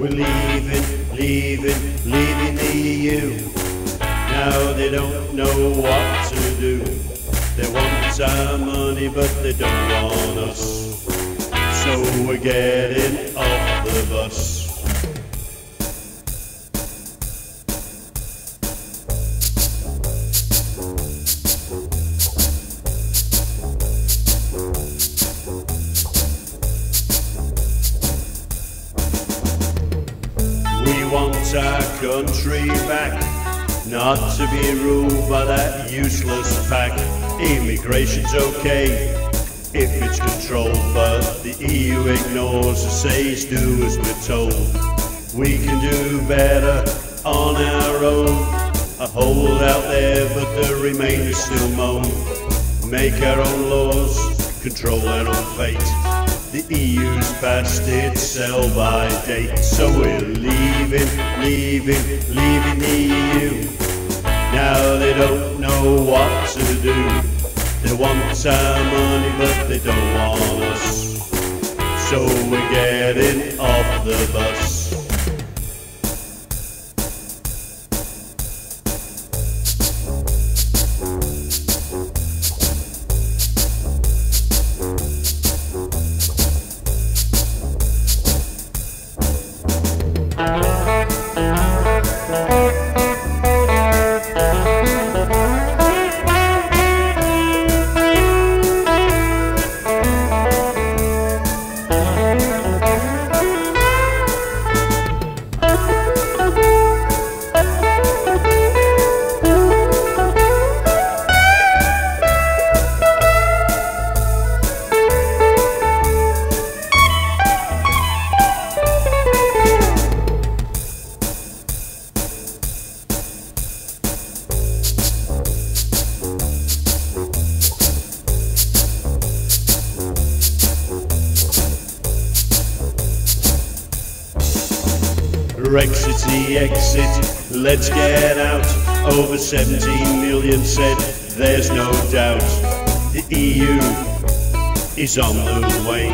We're leaving, leaving, leaving the EU. Now they don't know what to do. They want our money, but they don't want us. So we're getting off the bus. Our country back, not to be ruled by that useless pack. Immigration's okay if it's controlled, but the EU ignores us, says do as we're told. We can do better on our own. A hold out there, but the remainers still moan. Make our own laws, control our own fate. The EU's past its sell by date, so we're leaving, leaving, leaving the EU. Now they don't know what to do. They want our money, but they don't want us. So we're getting off the bus. Brexity exit, let's get out. Over 17 million said there's no doubt. The EU is on the way.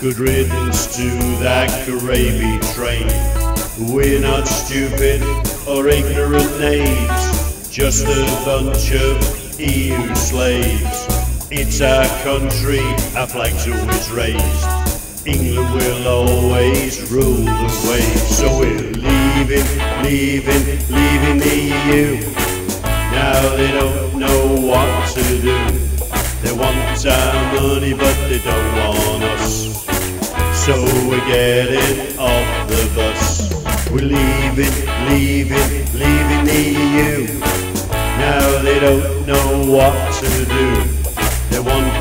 Good riddance to that gravy train. We're not stupid or ignorant knaves, just a bunch of EU slaves. It's our country, our flag's always raised. England will always rule the waves. So we're leaving, leaving, leaving the EU. Now they don't know what to do. They want our money, but they don't want us. So we're getting off the bus. We're leaving, leaving, leaving the EU. Now they don't know what to do.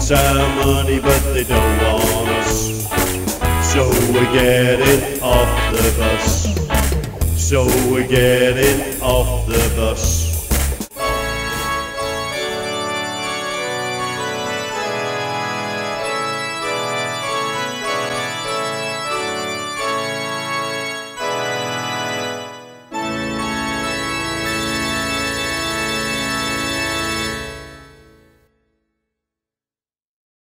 Want our money, but they don't want us. So we're getting off the bus. So we're getting off the bus.